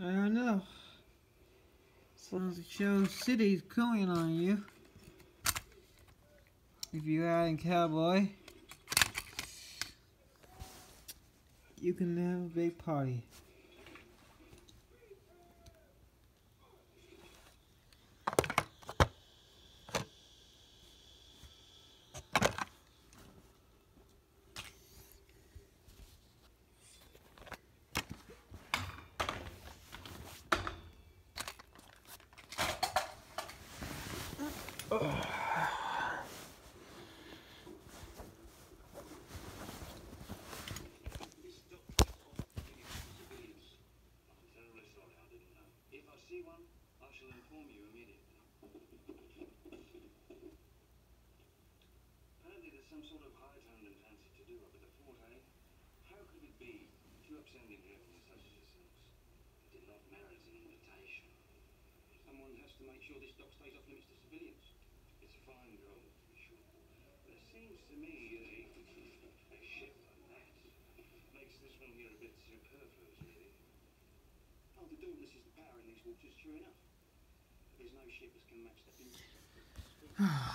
I don't know. As long as it shows cities going on you. If you're out in Cowboy, you can have a big party. See one, I shall inform you immediately. Apparently there's some sort of high-toned and fancy to do up at the fort, eh? How could it be two upstanding gentlemen such as yourselves did not merit an invitation? Someone has to make sure this dock stays off limits to civilians. It's a fine goal, to be sure. But it seems to me a, a ship like that makes this one here a bit superfluous, really. Oh, the Dauntless is the power in these waters, sure enough. But there's no ship that can match the